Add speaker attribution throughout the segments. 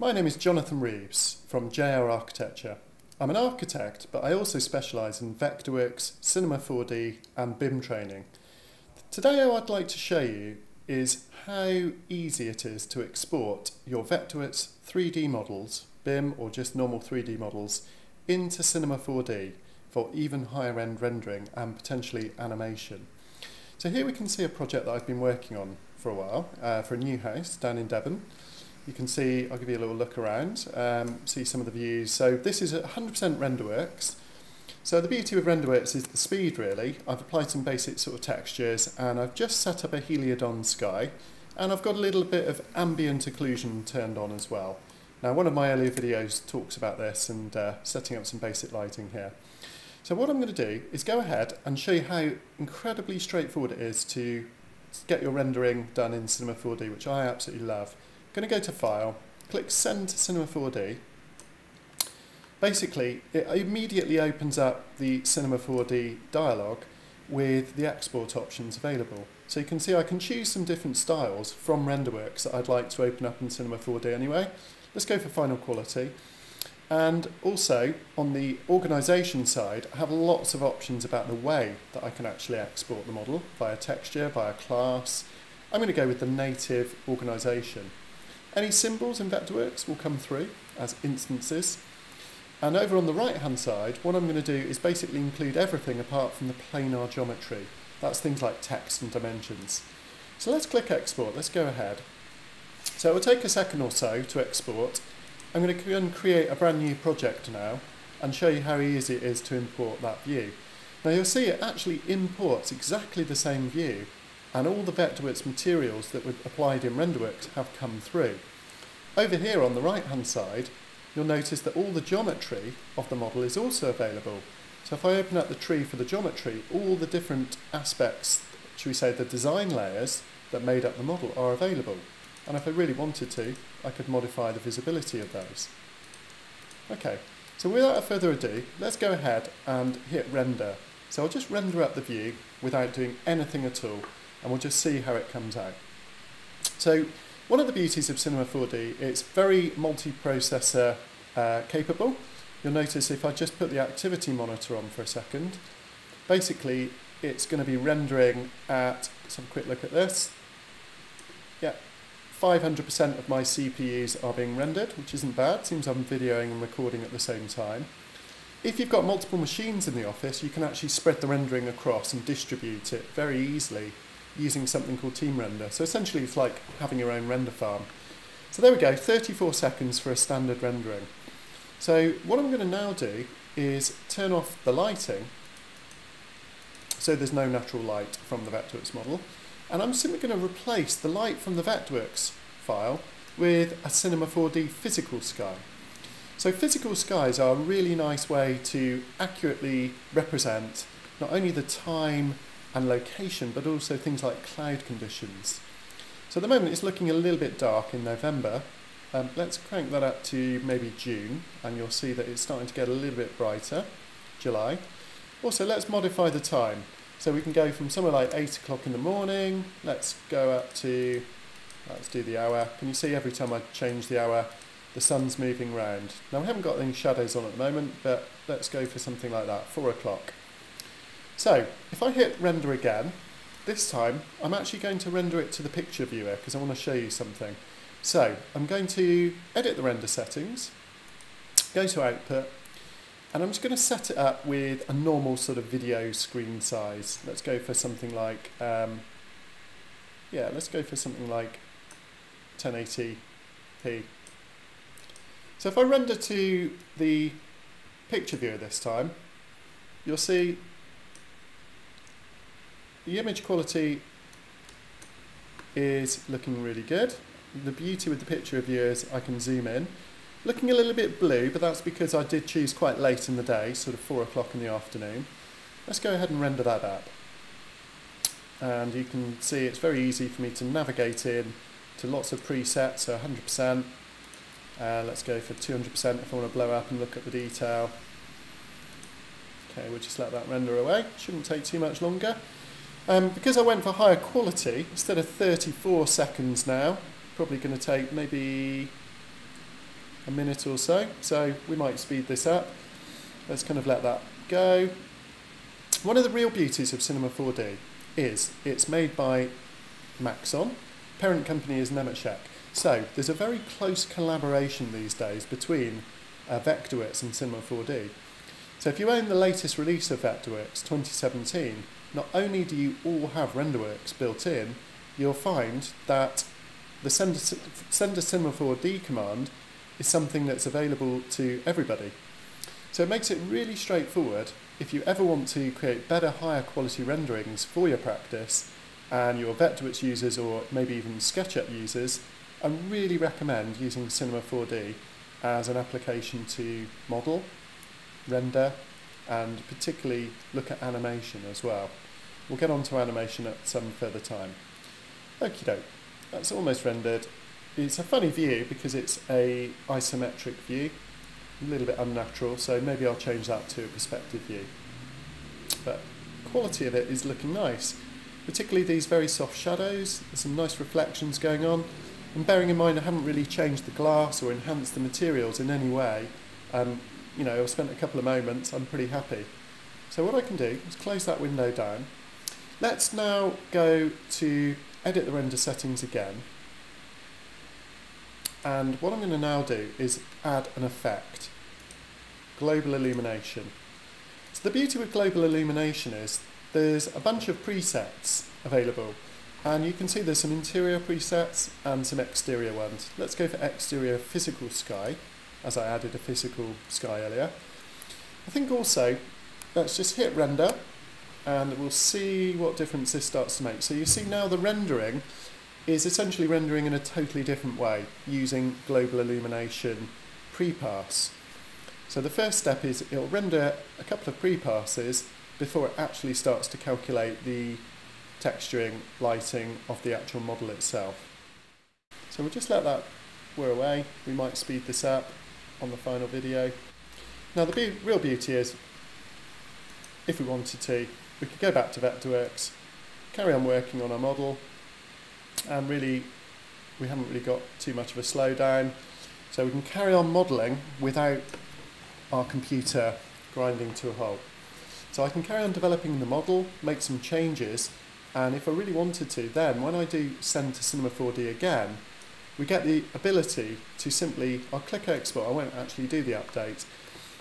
Speaker 1: My name is Jonathan Reeves from JR Architecture. I'm an architect, but I also specialise in Vectorworks, Cinema 4D and BIM training. Today what I'd like to show you is how easy it is to export your Vectorworks 3D models, BIM or just normal 3D models, into Cinema 4D for even higher end rendering and potentially animation. So here we can see a project that I've been working on for a while, uh, for a new house down in Devon. You can see, I'll give you a little look around, um, see some of the views. So this is 100% RenderWorks. So the beauty of RenderWorks is the speed really. I've applied some basic sort of textures and I've just set up a Heliodon sky and I've got a little bit of ambient occlusion turned on as well. Now one of my earlier videos talks about this and uh, setting up some basic lighting here. So what I'm going to do is go ahead and show you how incredibly straightforward it is to get your rendering done in Cinema 4D, which I absolutely love. Going to go to File, click Send to Cinema 4D. Basically, it immediately opens up the Cinema 4D dialog with the export options available. So you can see I can choose some different styles from RenderWorks that I'd like to open up in Cinema 4D anyway. Let's go for Final Quality. And also, on the organisation side, I have lots of options about the way that I can actually export the model, via texture, via class. I'm going to go with the native organisation. Any symbols in Vectorworks will come through as instances. And over on the right hand side, what I'm going to do is basically include everything apart from the planar geometry. That's things like text and dimensions. So let's click export, let's go ahead. So it will take a second or so to export. I'm going to create a brand new project now and show you how easy it is to import that view. Now you'll see it actually imports exactly the same view and all the Vectorworks materials that were applied in RenderWorks have come through. Over here on the right hand side, you'll notice that all the geometry of the model is also available. So if I open up the tree for the geometry, all the different aspects, should we say the design layers that made up the model are available. And if I really wanted to, I could modify the visibility of those. Okay, so without further ado, let's go ahead and hit render. So I'll just render up the view without doing anything at all and we'll just see how it comes out. So one of the beauties of Cinema 4D, it's very multi-processor uh, capable. You'll notice if I just put the activity monitor on for a second, basically it's going to be rendering at, let's have a quick look at this, yeah, 500% of my CPUs are being rendered, which isn't bad, seems I'm videoing and recording at the same time. If you've got multiple machines in the office, you can actually spread the rendering across and distribute it very easily using something called Team Render. So essentially it's like having your own render farm. So there we go, 34 seconds for a standard rendering. So what I'm going to now do is turn off the lighting so there's no natural light from the Vectorworks model and I'm simply going to replace the light from the Vectorworks file with a Cinema 4D physical sky. So physical skies are a really nice way to accurately represent not only the time and location, but also things like cloud conditions. So at the moment it's looking a little bit dark in November. Um, let's crank that up to maybe June, and you'll see that it's starting to get a little bit brighter, July. Also, let's modify the time. So we can go from somewhere like 8 o'clock in the morning, let's go up to, let's do the hour. Can you see every time I change the hour, the sun's moving round. Now we haven't got any shadows on at the moment, but let's go for something like that, 4 o'clock. So if I hit render again, this time I'm actually going to render it to the picture viewer because I want to show you something. So I'm going to edit the render settings, go to output, and I'm just going to set it up with a normal sort of video screen size. Let's go for something like, um, yeah, let's go for something like 1080p. So if I render to the picture viewer this time, you'll see the image quality is looking really good. The beauty with the picture viewer is I can zoom in. Looking a little bit blue, but that's because I did choose quite late in the day, sort of 4 o'clock in the afternoon. Let's go ahead and render that up. And you can see it's very easy for me to navigate in to lots of presets, so 100%. Uh, let's go for 200% if I want to blow up and look at the detail. Okay, we'll just let that render away. Shouldn't take too much longer. Um, because I went for higher quality, instead of 34 seconds now, probably going to take maybe a minute or so, so we might speed this up. Let's kind of let that go. One of the real beauties of Cinema 4D is it's made by Maxon, parent company is Nemetschek. So there's a very close collaboration these days between uh, Vectorworks and Cinema 4D. So if you own the latest release of Vectorworks 2017, not only do you all have RenderWorks built in, you'll find that the send to Cinema 4D command is something that's available to everybody. So it makes it really straightforward if you ever want to create better, higher quality renderings for your practice and your Vectorworks users or maybe even SketchUp users, I really recommend using Cinema 4D as an application to model, render, and particularly look at animation as well. We'll get on to animation at some further time. Okie doke, that's almost rendered. It's a funny view because it's a isometric view, a little bit unnatural, so maybe I'll change that to a perspective view. But quality of it is looking nice, particularly these very soft shadows, there's some nice reflections going on, and bearing in mind I haven't really changed the glass or enhanced the materials in any way, um, you know, I've spent a couple of moments, I'm pretty happy. So what I can do is close that window down. Let's now go to edit the render settings again. And what I'm going to now do is add an effect, global illumination. So the beauty with global illumination is there's a bunch of presets available and you can see there's some interior presets and some exterior ones. Let's go for exterior physical sky as I added a physical sky earlier. I think also, let's just hit render and we'll see what difference this starts to make. So you see now the rendering is essentially rendering in a totally different way using global illumination pre-pass. So the first step is it'll render a couple of pre-passes before it actually starts to calculate the texturing, lighting of the actual model itself. So we'll just let that wear away. We might speed this up on the final video. Now the be real beauty is, if we wanted to, we could go back to Vectorworks, carry on working on our model, and really we haven't really got too much of a slowdown. So we can carry on modelling without our computer grinding to a halt. So I can carry on developing the model, make some changes, and if I really wanted to, then when I do send to Cinema 4D again, we get the ability to simply, I'll click export, I won't actually do the update,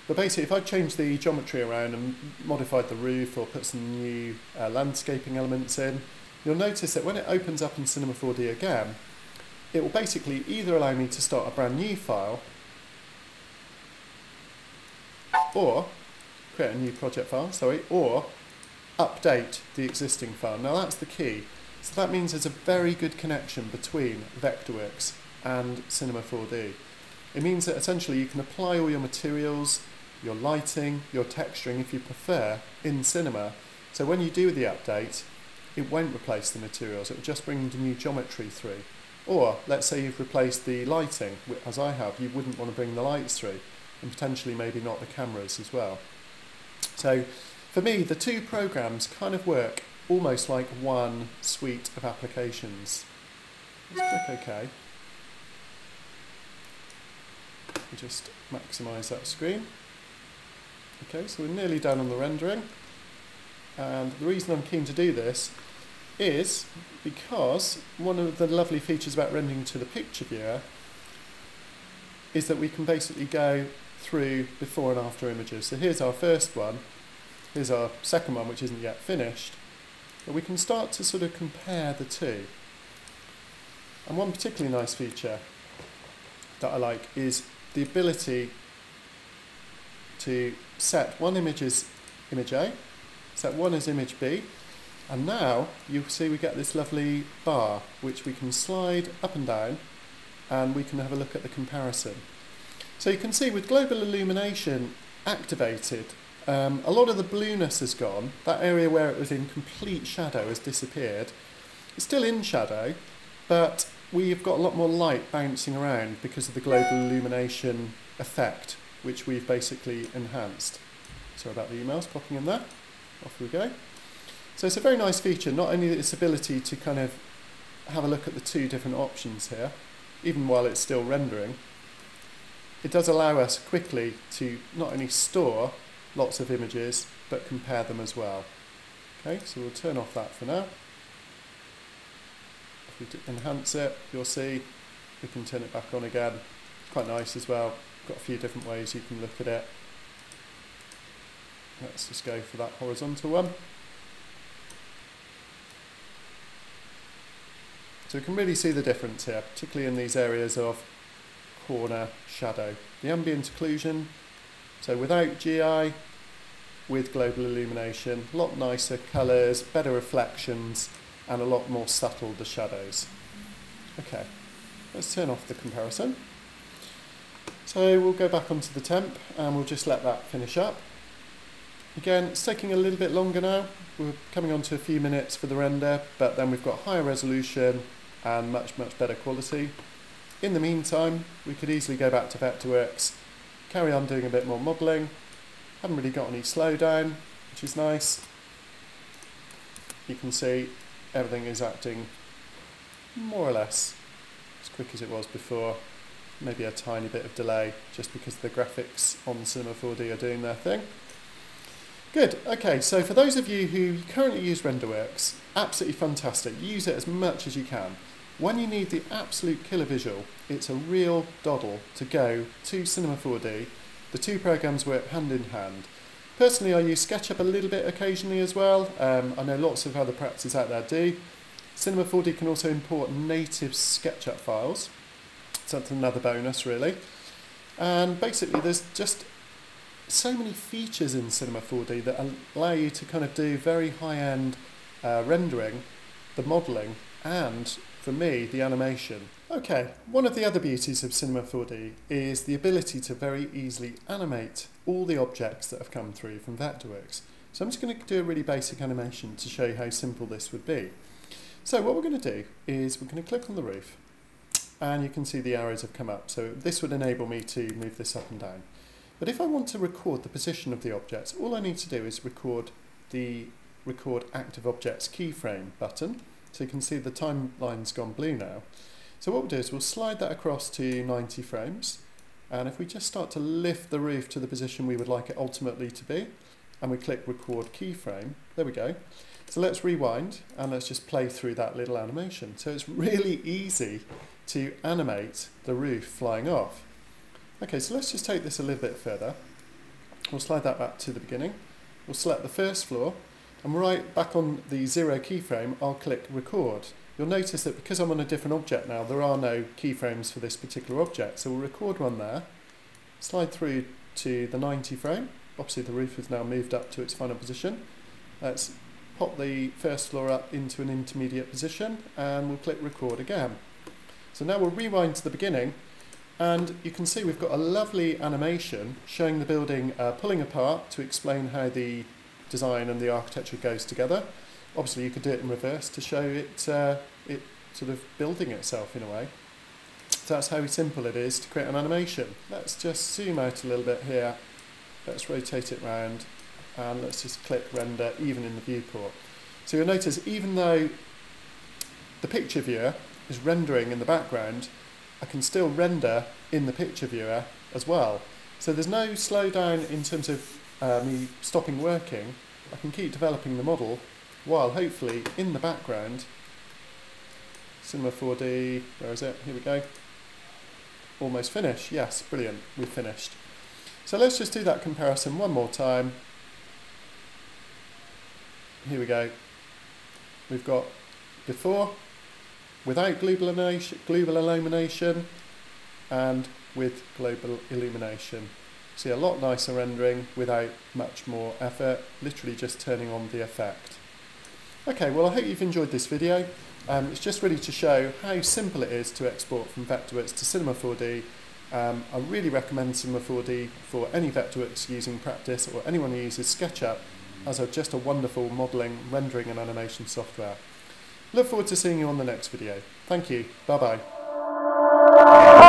Speaker 1: but basically if I change the geometry around and modified the roof or put some new uh, landscaping elements in, you'll notice that when it opens up in Cinema 4D again, it will basically either allow me to start a brand new file or create a new project file, sorry, or update the existing file. Now that's the key. So that means there's a very good connection between Vectorworks and Cinema 4D. It means that essentially you can apply all your materials, your lighting, your texturing if you prefer in Cinema. So when you do the update, it won't replace the materials, it will just bring the new geometry through. Or let's say you've replaced the lighting, as I have, you wouldn't want to bring the lights through, and potentially maybe not the cameras as well. So for me, the two programs kind of work almost like one suite of applications. Let's click OK. We just maximise that screen. Okay, so we're nearly done on the rendering. And the reason I'm keen to do this is because one of the lovely features about rendering to the picture viewer is that we can basically go through before and after images. So here's our first one, here's our second one which isn't yet finished, but we can start to sort of compare the two. And one particularly nice feature that I like is the ability to set one image as image A, set one as image B, and now you'll see we get this lovely bar which we can slide up and down and we can have a look at the comparison. So you can see with global illumination activated, um, a lot of the blueness has gone. That area where it was in complete shadow has disappeared. It's still in shadow, but we've got a lot more light bouncing around because of the global illumination effect, which we've basically enhanced. Sorry about the emails popping in there. Off we go. So it's a very nice feature, not only this ability to kind of have a look at the two different options here, even while it's still rendering, it does allow us quickly to not only store lots of images, but compare them as well. Okay, so we'll turn off that for now. If we enhance it, you'll see we can turn it back on again. Quite nice as well. Got a few different ways you can look at it. Let's just go for that horizontal one. So we can really see the difference here, particularly in these areas of corner shadow. The ambient occlusion, so without GI, with global illumination, a lot nicer colours, better reflections, and a lot more subtle the shadows. Okay, let's turn off the comparison. So we'll go back onto the temp and we'll just let that finish up. Again, it's taking a little bit longer now. We're coming on to a few minutes for the render, but then we've got higher resolution, and much, much better quality. In the meantime, we could easily go back to Vectorworks, carry on doing a bit more modelling. Haven't really got any slowdown, which is nice. You can see everything is acting more or less as quick as it was before. Maybe a tiny bit of delay just because the graphics on Cinema 4D are doing their thing. Good, okay, so for those of you who currently use RenderWorks, absolutely fantastic. Use it as much as you can. When you need the absolute killer visual, it's a real doddle to go to Cinema 4D. The two programs work hand in hand. Personally, I use SketchUp a little bit occasionally as well. Um, I know lots of other practices out there do. Cinema 4D can also import native SketchUp files. So that's another bonus, really. And basically, there's just so many features in Cinema 4D that allow you to kind of do very high-end uh, rendering, the modelling, and for me, the animation. Okay, one of the other beauties of Cinema 4D is the ability to very easily animate all the objects that have come through from Vectorworks. So I'm just going to do a really basic animation to show you how simple this would be. So what we're going to do is we're going to click on the roof and you can see the arrows have come up. So this would enable me to move this up and down. But if I want to record the position of the objects, all I need to do is record the record active objects keyframe button so you can see the timeline's gone blue now. So what we'll do is we'll slide that across to 90 frames. And if we just start to lift the roof to the position we would like it ultimately to be, and we click record keyframe, there we go. So let's rewind and let's just play through that little animation. So it's really easy to animate the roof flying off. Okay, so let's just take this a little bit further. We'll slide that back to the beginning. We'll select the first floor and right back on the zero keyframe, I'll click record. You'll notice that because I'm on a different object now, there are no keyframes for this particular object. So we'll record one there, slide through to the 90 frame. Obviously the roof has now moved up to its final position. Let's pop the first floor up into an intermediate position and we'll click record again. So now we'll rewind to the beginning and you can see we've got a lovely animation showing the building uh, pulling apart to explain how the design and the architecture goes together. Obviously, you could do it in reverse to show it, uh, it sort of building itself in a way. So that's how simple it is to create an animation. Let's just zoom out a little bit here. Let's rotate it round and let's just click render even in the viewport. So you'll notice even though the picture viewer is rendering in the background, I can still render in the picture viewer as well. So there's no slowdown in terms of uh, me stopping working, I can keep developing the model while hopefully in the background, Cinema 4D, where is it? Here we go. Almost finished. Yes, brilliant. We've finished. So let's just do that comparison one more time. Here we go. We've got before, without global illumination, global illumination and with global illumination. See a lot nicer rendering without much more effort, literally just turning on the effect. Okay, well I hope you've enjoyed this video. Um, it's just really to show how simple it is to export from Vectorworks to Cinema 4D. Um, I really recommend Cinema 4D for any Vectorworks using practice or anyone who uses SketchUp as a, just a wonderful modelling, rendering and animation software. Look forward to seeing you on the next video. Thank you. Bye bye.